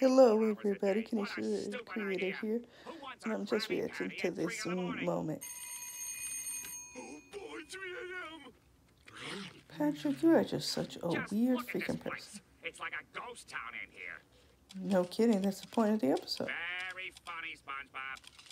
Hello, everybody. Kanisha, the creator here, and I'm just reacting to this moment. Patrick, you are just such a weird freaking person. It's like a ghost town in here. No kidding, that's the point of the episode. Very funny, SpongeBob.